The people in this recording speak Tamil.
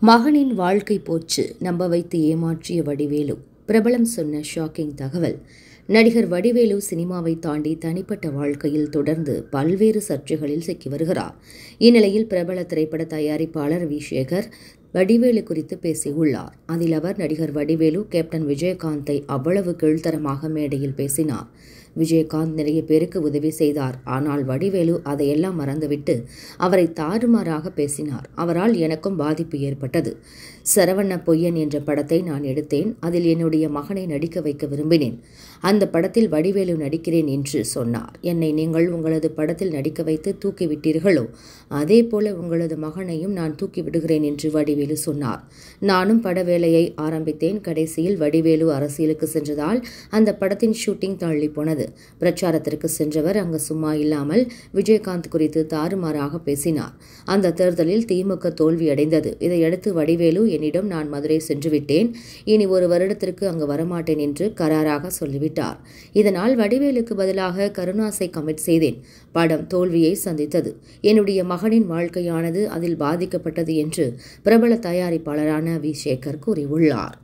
மகனின் வாழ்க்கை போச்சு நம்ப வைத்து ஏமாற்றிய வடிவேலு. பிரபலம் சொன்ன ஷாக்கிங் தகவல். நடிகர் வடிவேலு சினிமாவை தாண்டி தனிப்பட்ட வாழ்க்கையில் தொடர்ந்து பல்வேறு சர்ச்சைகளில் சிக்கி வருகிறார். இந்நிலையில் பிரபல திரைப்பட தயாரிப்பாளர் வி சேகர் வடிவேலு குறித்து பேசியுள்ளார். அதில் அவர் நடிகர் வடிவேலு கேப்டன் விஜயகாந்தை அவ்வளவு கீழ்த்தரமாக மேடையில் பேசினார். விஜயகாந்த் நிறைய பேருக்கு உதவி செய்தார். ஆனால் வடிவேலு அதையெல்லாம் மறந்துவிட்டு அவரை தாறுமாறாக பேசினார். அவரால் எனக்கும் பாதிப்பு ஏற்பட்டது. சரவண பொய்யன் என்ற படத்தை நான் எடுத்தேன். அதில் என்னுடைய மகனை நடிக்க வைக்க விரும்பினேன். அந்த படத்தில் வடிவேலு நடிக்கிறேன் என்று சொன்னார். என்னை நீங்கள் உங்களது படத்தில் நடிக்க வைத்து தூக்கிவிட்டீர்களோ? அதே போல உங்களது மகனையும் நான் தூக்கி விடுகிறேன் என்று வடிவேலு சொன்னார். நானும் பட வேலையை ஆரம்பித்தேன். கடைசியில் வடிவேலு அரசியலுக்கு சென்றதால் அந்த படத்தின் ஷூட்டிங் தள்ளி போனது பிரச்சாரத்திற்கு சென்றவர் அங்கு சும்மா இல்லாமல் விஜயகாந்த் குறித்து தாறுமாறாக பேசினார். அந்த தேர்தலில் திமுக தோல்வியடைந்தது. இதையடுத்து வடிவேலு என்னிடம் நான் மதுரை சென்றுவிட்டேன். இனி ஒரு வருடத்திற்கு அங்கு வரமாட்டேன் என்று கராராக சொல்லிவிட்டார். இதனால் வடிவேலுக்கு பதிலாக கருணாசை கமிட் செய்தேன். படம் தோல்வியை சந்தித்தது. என்னுடைய மகனின் வாழ்க்கையானது அதில் பாதிக்கப்பட்டது என்று பிரபல தயாரிப்பாளரான வி. சேகர் கூறியுள்ளார்.